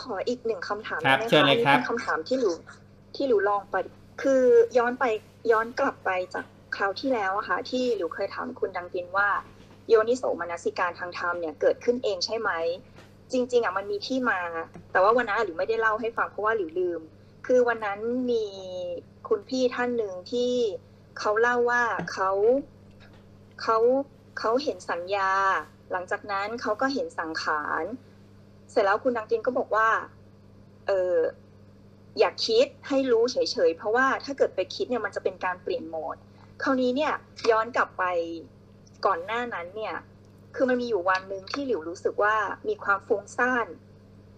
ขออีกหนึ่งคำถามครับได้ไหมเชิญคะเลยครับอันนี้เป็นคำถามที่หนูที่หนูลองไป คือย้อนไปย้อนกลับไปจากคราวที่แล้วอะค่ะที่หนูเคยถามคุณดังกินว่า โยนิโสมนสิการทางธรรมเนี่ยเกิดขึ้นเองใช่ไหมจริง ๆอะมันมีที่มา แต่ว่าวันนั้นหรือไม่ได้เล่าให้ฟังเพราะว่าหรือลืม คือวันนั้นมีคุณพี่ท่านหนึ่งที่เขาเล่าว่าเขาเขาเขาเห็นสัญญา หลังจากนั้นเขาก็เห็นสังขาร เสร็จแล้วคุณดังกินก็บอกว่า เอออยากคิดให้รู้เฉยๆ เพราะว่าถ้าเกิดไปคิดเนี่ยมันจะเป็นการเปลี่ยนโหมด คราวนี้เนี่ยย้อนกลับไปก่อนหน้านั้นเนี่ย คือมันมีอยู่วันหนึ่งที่หลิวรู้สึกว่ามีความฟุ้งซ่าน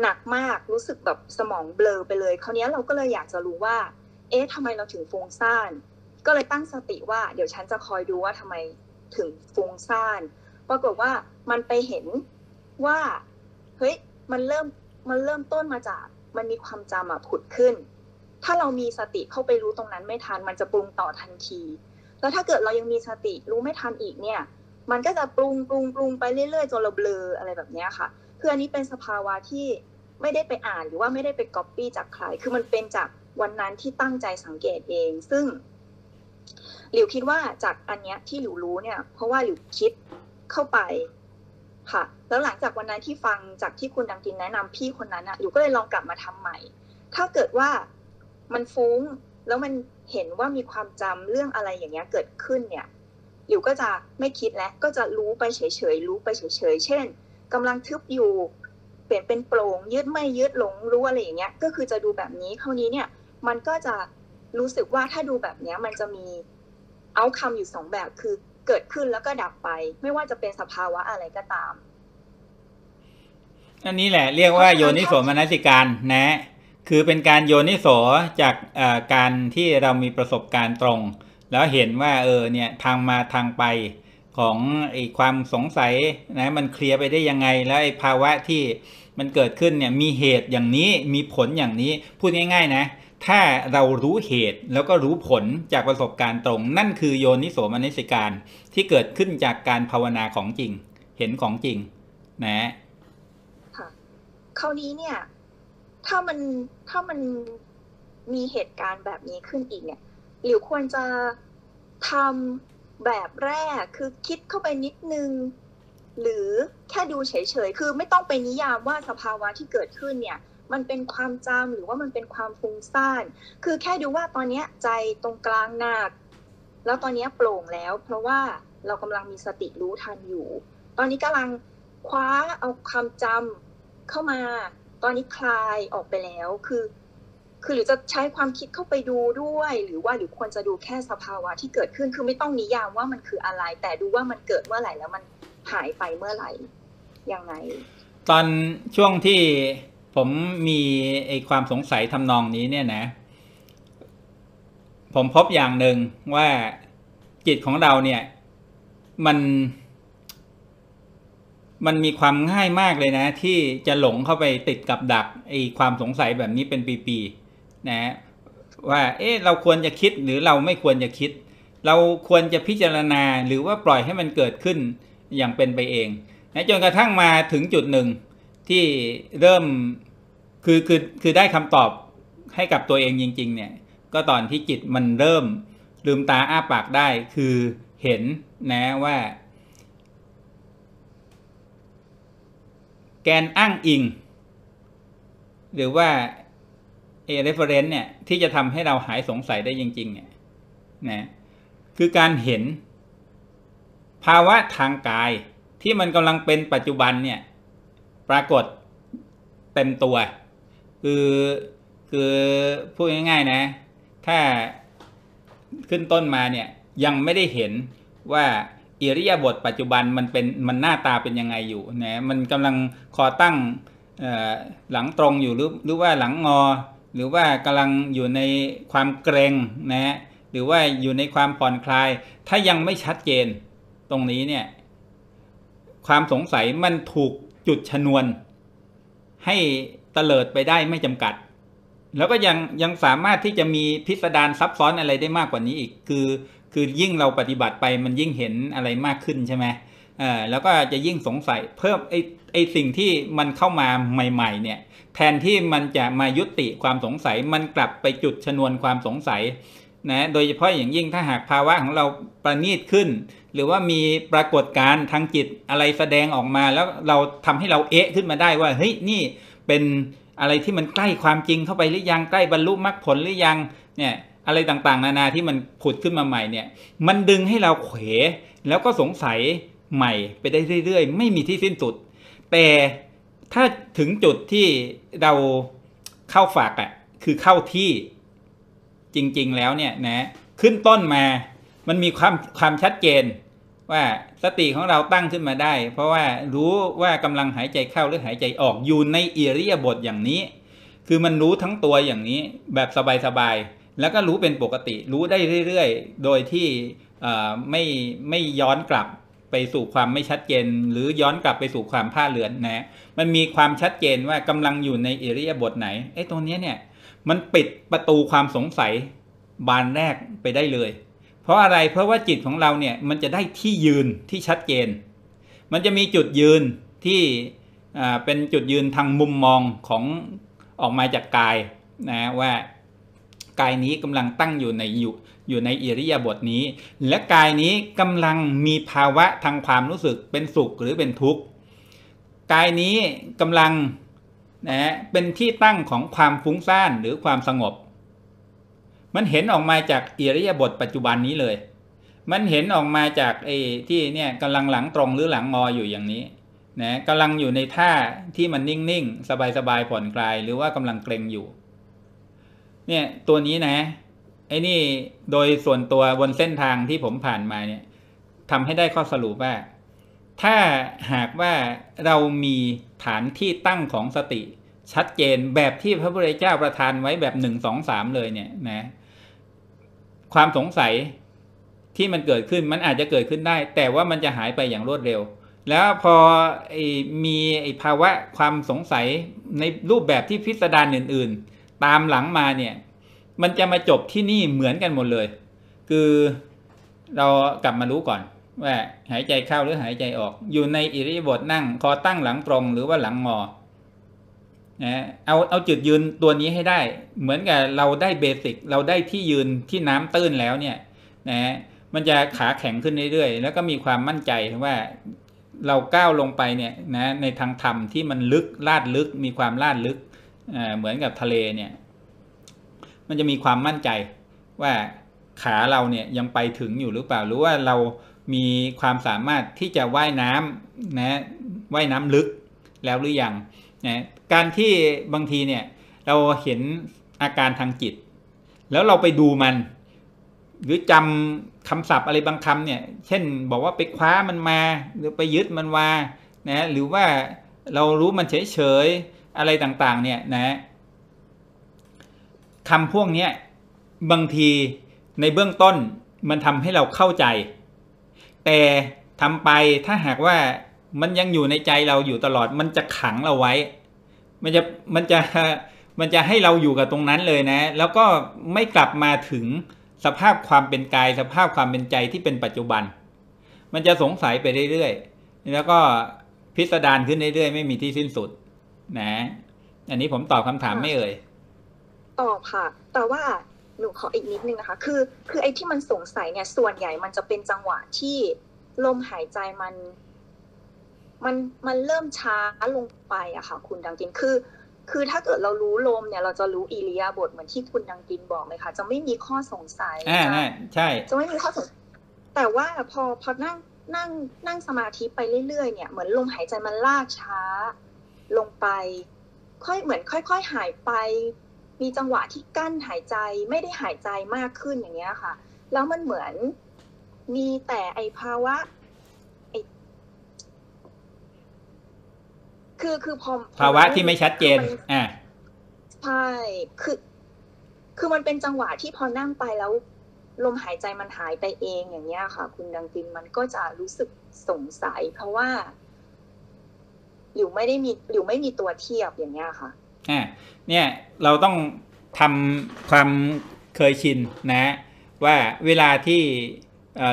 หนักมากรู้สึกแบบสมองเบลอไปเลย คราวนี้เราก็เลยอยากจะรู้ว่า เอ๊ะทำไมเราถึงฟุ้งซ่าน ก็เลยตั้งสติว่า เดี๋ยวฉันจะคอยดูว่าทำไมถึงฟุ้งซ่าน ปรากฏว่ามันไปเห็นว่า เฮ้ย มันเริ่มมันเริ่มต้นมาจากมันมีความจำอะผุดขึ้น ถ้าเรามีสติเข้าไปรู้ตรงนั้นไม่ทัน มันจะปรุงต่อทันที แล้วถ้าเกิดเรายังมีสติรู้ไม่ทันอีกเนี่ย มันก็จะปรุงปรุงปรุงไปเรื่อยๆจนเราเบลออะไรแบบนี้ค่ะ คืออันนี้เป็นสภาวะที่ไม่ได้ไปอ่านหรือว่าไม่ได้ไปก๊อปปี้จากใคร คือมันเป็นจากวันนั้นที่ตั้งใจสังเกตเอง ซึ่งหลิวคิดว่าจากอันเนี้ยที่หลิวรู้เนี่ย เพราะว่าหลิวคิดเข้าไป ค่ะ แล้วหลังจากวันนั้นที่ฟังจากที่คุณดังกินแนะนำพี่คนนั้นอะหลิวก็เลยลองกลับมาทำใหม่ ถ้าเกิดว่ามันฟุ้งแล้วมันเห็นว่ามีความจำเรื่องอะไรอย่างเงี้ยเกิดขึ้นเนี่ยหลิวก็จะไม่คิดแล้วก็จะรู้ไปเฉยๆรู้ไปเฉยๆเช่นกำลังทึบอยู่ เปลี่ยนเป็นโปร่งยืดไม่ยืดหลงรู้อะไรอย่างเงี้ยก็คือจะดูแบบนี้คราวนี้เนี่ยมันก็จะรู้สึกว่าถ้าดูแบบเนี้ยมันจะมีเอาคำอยู่สองแบบคือ เกิดขึ้นแล้วก็ดับไป ไม่ว่าจะเป็นสภาวะอะไรก็ตาม อันนี้แหละ เรียกว่าโยนิโสมนสิการนะ คือเป็นการโยนิโสจากการที่เรามีประสบการณ์ตรง แล้วเห็นว่าเออเนี่ยทางมาทางไปของไอ้ความสงสัยนะมันเคลียร์ไปได้ยังไงแล้วไอ้ภาวะที่มันเกิดขึ้นเนี่ยมีเหตุอย่างนี้มีผลอย่างนี้พูดง่าย ๆ นะ ถ้าเรารู้เหตุแล้วก็รู้ผลจากประสบการณ์ตรง นั่นคือโยนิโสมนสิการที่เกิดขึ้นจากการภาวนาของจริง เห็นของจริง นะค่ะคราวนี้เนี่ย ถ้ามันถ้ามันมีเหตุการณ์แบบนี้ขึ้นอีกเนี่ยหลิวควรจะทำแบบแรกคือคิดเข้าไปนิดนึง หรือแค่ดูเฉยๆ คือไม่ต้องไปนิยามว่าสภาวะที่เกิดขึ้นเนี่ย มันเป็นความจำหรือว่ามันเป็นความฟุ้งซ่าน คือแค่ดูว่าตอนเนี้ยใจตรงกลางหนัก แล้วตอนเนี้ยโปร่งแล้ว เพราะว่าเรากำลังมีสติรู้ทันอยู่ ตอนนี้กำลังคว้าเอาความจำเข้ามา ตอนนี้คลายออกไปแล้ว คือ คือหรือจะใช้ความคิดเข้าไปดูด้วย หรือว่าหรือควรจะดูแค่สภาวะที่เกิดขึ้น คือไม่ต้องนิยามว่ามันคืออะไร แต่ดูว่ามันเกิดเมื่อไหร่แล้วมันหายไปเมื่อไหร่ยังไง ตอนช่วงที่ ผมมีไอความสงสัยทำนองนี้เนี่ยนะ ผมพบอย่างหนึ่งว่าจิตของเราเนี่ย มันมันมีความง่ายมากเลยนะ ที่จะหลงเข้าไปติดกับดักไอความสงสัยแบบนี้เป็นปีๆนะว่า เอ๊ะเราควรจะคิดหรือเราไม่ควรจะคิด เราควรจะพิจารณาหรือว่าปล่อยให้มันเกิดขึ้นอย่างเป็นไปเองนะจนกระทั่งมาถึงจุดหนึ่ง ที่เริ่มคือคือคือได้คำตอบให้กับตัวเองจริง ๆ เนี่ย ก็ตอนที่จิตมันเริ่มลืมตาอ้าปากได้ คือเห็นนะว่า แกนอ้างอิง หรือว่าเอ reference เนี่ย ที่จะทำให้เราหายสงสัยได้จริง ๆ เนี่ยนะคือการเห็น ภาวะทางกายที่มันกำลังเป็นปัจจุบันเนี่ย ปรากฏเต็มตัว คือคือพูดง่ายๆนะ ถ้าขึ้นต้นมาเนี่ยยังไม่ได้เห็นว่าอิริยาบถปัจจุบันมันเป็นมันหน้าตาเป็นยังไงอยู่นะมันกำลังคอตั้งหลังตรงอยู่หรือหรือว่าหลังงอ หรือว่ากำลังอยู่ในความเกรงนะหรือว่าอยู่ในความผ่อนคลาย ถ้ายังไม่ชัดเจนตรงนี้เนี่ยความสงสัยมันถูก จุดชนวน ให้เตลิดไปได้ไม่จำกัด แล้วก็ยังยังสามารถที่จะมีพิสดารซับซ้อนอะไรได้มากกว่านี้อีก คือคือยิ่งเราปฏิบัติไปมันยิ่งเห็นอะไรมากขึ้นใช่ไหมเออแล้วก็จะยิ่งสงสัยเพิ่มไอไอสิ่งที่มันเข้ามาใหม่ ๆ เนี่ย แทนที่มันจะมายุติความสงสัยมันกลับไปจุดชนวนความสงสัย นะโดยเฉพาะอย่างยิ่งถ้าหากภาวะของเราประณีตขึ้น หรือว่ามีปรากฏการณ์ทางจิตอะไรแสดงออกมาแล้วเราทำให้เราเอะขึ้นมาได้ว่าเฮ้ยนี่เป็นอะไรที่มันใกล้ความจริงเข้าไปหรือยังใกล้บรรลุมรรคผลหรือยังเนี่ยอะไรต่างๆ นานาที่มันผุดขึ้นมาใหม่เนี่ยมันดึงให้เราเขวแล้วก็สงสัยใหม่ไปได้เรื่อยๆ ไม่มีที่สิ้นสุด แต่ถ้าถึงจุดที่เราเข้าฝากอะ่ะคือเข้าที่ จริง ๆ แล้วเนี่ยนะขึ้นต้นมามันมีความความชัดเจน ว่าสติของเราตั้งขึ้นมาได้ เพราะว่ารู้ว่ากำลังหายใจเข้าหรือหายใจออกอยู่ในเอิริยบถอย่างนี้ คือมันรู้ทั้งตัวอย่างนี้แบบสบายๆแล้วก็รู้เป็นปกติ รู้ได้เรื่อย ๆ โดยที่ไม่ไม่ย้อนกลับ ไปสู่ความไม่ชัดเจน หรือย้อนกลับไปสู่ความผ้าเหลือนนะ มันมีความชัดเจนว่ากำลังอยู่ในอิริยาบถไหนไอ้ตรงนี้เนี่ยมันปิดประตูความสงสัยบานแรกไปได้เลย เพราะอะไรเพราะว่าจิตของเราเนี่ยมันจะได้ที่ยืนที่ชัดเจน มันจะมีจุดยืนที่เป็นจุดยืนทางมุมมองของออกมาจากกายนะว่ากายนี้กำลังตั้งอยู่ในอยู่ อยู่ในอิริยาบถนี้ และกายนี้กำลังมีภาวะทางความรู้สึกเป็นสุขหรือเป็นทุกข์กายนี้กำลังนะเป็นที่ตั้งของความฟุ้งซ่านหรือความสงบ มันเห็นออกมาจากอิริยาบถปัจจุบันนี้เลย มันเห็นออกมาจากไอ้ที่เนี่ยกำลังหลังตรงหรือหลังงออยู่อย่างนี้นะกำลังอยู่ในท่าที่มันนิ่งๆ สบายๆผ่อนคลาย หรือว่ากำลังเกรงอยู่ เนี่ยตัวนี้นะ ไอ้นี่โดยส่วนตัวบนเส้นทางที่ผมผ่านมาเนี่ยทำให้ได้ข้อสรุปว่า ถ้าหากว่าเรามีฐานที่ตั้งของสติ ชัดเจนแบบที่พระพุทธเจ้าประทานไว้แบบหนึ่งสองสามเลยเนี่ยนะความสงสัยที่มันเกิดขึ้นมันอาจจะเกิดขึ้นได้ แต่ว่ามันจะหายไปอย่างรวดเร็ว แล้วพอมีภาวะความสงสัยในรูปแบบที่พิสดารอื่น ๆ ตามหลังมาเนี่ย มันจะมาจบที่นี่เหมือนกันหมดเลย คือเรากลับมารู้ก่อน ว่าหายใจเข้าหรือหายใจออก อยู่ในอิริยาบถนั่ง คอตั้งหลังตรงหรือว่าหลังงอนะเอาเอาจุดยืนตัวนี้ให้ได้ เหมือนกับเราได้เบสิกเราได้ที่ยืนที่น้ำตื้นแล้วเนี่ยนะมันจะขาแข็งขึ้นเรื่อยๆ แล้วก็มีความมั่นใจว่าเราก้าวลงไปเนี่ยนะในทางธรรมที่มันลึกลาดลึกมีความลาดลึกเหมือนกับทะเลเนี่ย มันจะมีความมั่นใจว่าขาเราเนี่ยยังไปถึงอยู่หรือเปล่า หรือว่าเรามีความสามารถที่จะว่ายน้ำนะว่ายน้ำลึกแล้วหรือยังนะการที่บางทีเนี่ยเราเห็นอาการทางจิต แล้วเราไปดูมัน หรือจำคำศัพท์อะไรบางคำเนี่ย เช่นบอกว่าไปคว้ามันมา หรือไปยึดมันมานะหรือว่าเรารู้มันเฉยๆอะไรต่างๆเนี่ยนะ คำพวกนี้บางทีในเบื้องต้นมันทำให้เราเข้าใจ แต่ทำไปถ้าหากว่ามันยังอยู่ในใจเราอยู่ตลอด มันจะขังเราไว้ มันจะมันจะมันจะให้เราอยู่กับตรงนั้นเลยนะ แล้วก็ไม่กลับมาถึงสภาพความเป็นกาย สภาพความเป็นใจที่เป็นปัจจุบัน มันจะสงสัยไปเรื่อยๆ แล้วก็พิสดารขึ้นเรื่อยๆ ไม่มีที่สิ้นสุด นะ อันนี้ผมตอบคำถามไม่เอ่ย ตอบค่ะ แต่ว่าหนูขออีกนิดนึงนะคะ คือ คือไอ้ที่มันสงสัยเนี่ยส่วนใหญ่มันจะเป็นจังหวะที่ลมหายใจมัน มันมันเริ่มช้าลงไปอะค่ะ คุณดังกินคือ คือถ้าเกิดเรารู้ลมเนี่ย เราจะรู้อิริยาบถเหมือนที่คุณดังกินบอกเลยค่ะ จะไม่มีข้อสงสัยอ่าใช่ จะไม่มีข้อสงสัยแต่ว่าพอพอนั่งนั่งนั่งสมาธิไปเรื่อยๆเนี่ยเหมือนลมหายใจมันลากช้า ลงไป ค่อยเหมือนค่อย ๆ หายไป มีจังหวะที่กั้นหายใจไม่ได้หายใจมากขึ้นอย่างเงี้ยค่ะ แล้วมันเหมือนมีแต่ไอภาวะไอคือคือพอภาวะที่ไม่ชัดเจนอ่าใช่คือคือมันเป็นจังหวะที่พอนั่งไปแล้ว ลมหายใจมันหายไปเองอย่างเงี้ยค่ะ คุณดังตินมันก็จะรู้สึกสงสัย เพราะว่าอยู่ไม่ได้มีอยู่ไม่มีตัวเทียบอย่างเงี้ยค่ะ อ่าเนี่ยเราต้องทำความเคยชินนะ ว่าเวลาที่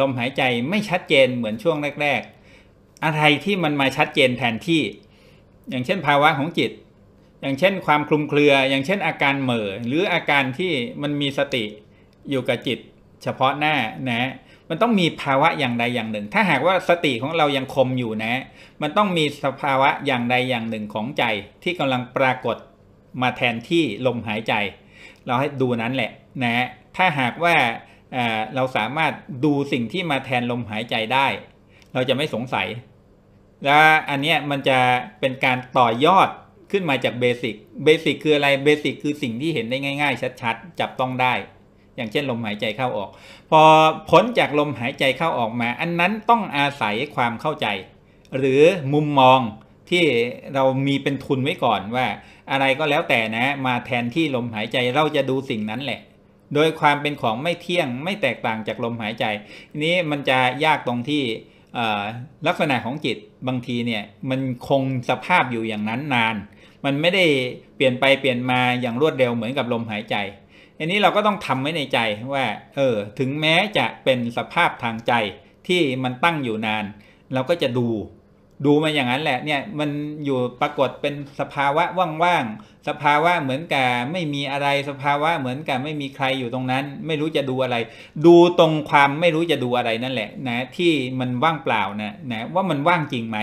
ลมหายใจไม่ชัดเจนเหมือนช่วงแรก ๆ อะไรที่มันมาชัดเจนแทนที่ อย่างเช่นภาวะของจิต อย่างเช่นความคลุมเครือ อย่างเช่นอาการเหม่อหรืออาการที่มันมีสติอยู่กับจิต เฉพาะหน้านะมันต้องมีภาวะอย่างใดอย่างหนึ่ง ถ้าหากว่าสติของเรายังคมอยู่นะ มันต้องมีสภาวะอย่างใดอย่างหนึ่งของใจที่กำลังปรากฏ มาแทนที่ลมหายใจ เราให้ดูนั้นแหละนะถ้าหากว่าเราสามารถดูสิ่งที่มาแทนลมหายใจได้ เราจะไม่สงสัย และอันนี้มันจะเป็นการต่อยอดขึ้นมาจากเบสิกเบสิกคืออะไรเบสิกคือสิ่งที่เห็นได้ง่าย ๆ ชัดๆ จับต้องได้ อย่างเช่นลมหายใจเข้าออก พอพ้นจากลมหายใจเข้าออกมา อันนั้นต้องอาศัยความเข้าใจ หรือมุมมอง ที่เรามีเป็นทุนไว้ก่อนว่าอะไรก็แล้วแต่นะ มาแทนที่ลมหายใจเราจะดูสิ่งนั้นแหละ โดยความเป็นของไม่เที่ยงไม่แตกต่างจากลมหายใจ นี้มันจะยากตรงที่ลักษณะของจิตบางทีเนี่ยมันคงสภาพอยู่อย่างนั้นนาน มันไม่ได้เปลี่ยนไปเปลี่ยนมาอย่างรวดเร็วเหมือนกับลมหายใจ อันนี้เราก็ต้องทำไว้ในใจว่าเออถึงแม้จะเป็นสภาพทางใจที่มันตั้งอยู่นาน เราก็จะดู ดูมาอย่างนั้นแหละเนี่ยมันอยู่ปรากฏเป็นสภาวะว่างๆสภาวะเหมือนกับไม่มีอะไรสภาวะเหมือนกับไม่มีใครอยู่ตรงนั้น ไม่รู้จะดูอะไร ดูตรงความไม่รู้จะดูอะไรนั่นแหละนะที่มันว่างเปล่านะนะว่ามันว่างจริงไหม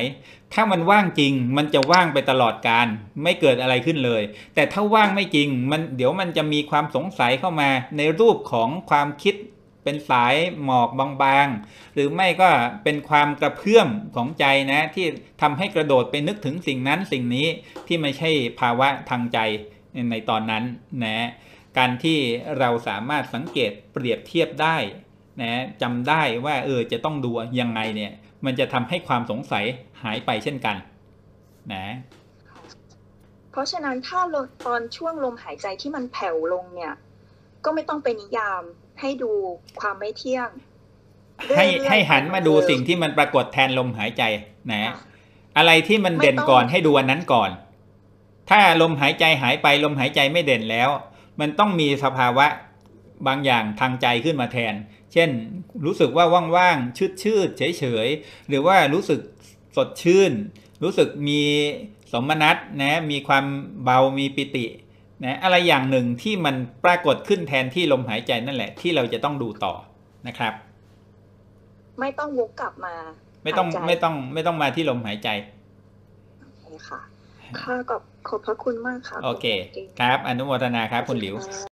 ถ้ามันว่างจริงมันจะว่างไปตลอดการไม่เกิดอะไรขึ้นเลย แต่ถ้าว่างไม่จริงมันเดี๋ยวมันจะมีความสงสัยเข้ามาในรูปของความคิด เป็นสายหมอกบางๆ หรือไม่ก็เป็นความกระเพื่อมของใจนะ ที่ทำให้กระโดดไปนึกถึงสิ่งนั้นสิ่งนี้ที่ไม่ใช่ภาวะทางใจในตอนนั้นนะการที่เราสามารถสังเกตเปรียบเทียบได้นะจำได้ว่าเออจะต้องดูยังไงเนี่ยมันจะทำให้ความสงสัยหายไปเช่นกันนะเพราะฉะนั้นถ้าตอนช่วงลมหายใจที่มันแผ่วลงเนี่ย ก็ไม่ต้องไปนิยาม ให้ดูความไม่เที่ยง ให้เรื่อยๆให้หันมาดูเดิสิ่งที่มันปรากฏแทนลมหายใจนะค่ะอะไรที่มันเด่นไม่ต้องก่อนให้ดูอันนั้นก่อน ถ้าลมหายใจหายไปลมหายใจไม่เด่นแล้ว มันต้องมีสภาวะบางอย่างทางใจขึ้นมาแทน เช่น รู้สึกว่าว่างๆ ชืดชืดๆเฉยๆ หรือว่ารู้สึกสดชื่น รู้สึกมีสมนัตนะ มีความเบา มีปิติ นะอะไรอย่างหนึ่งที่มันปรากฏขึ้นแทนที่ลมหายใจนั่นแหละ ที่เราจะต้องดูต่อนะครับ ไม่ต้องวกกลับมาไม่ต้องหายใจไม่ต้องไม่ต้องมาที่ลมหายใจโอเคค่ะค่ะขอบขอบพระคุณมากค่ะโอเคณหมอครับ อนุโมทนาครับคุณหลิวค่ะ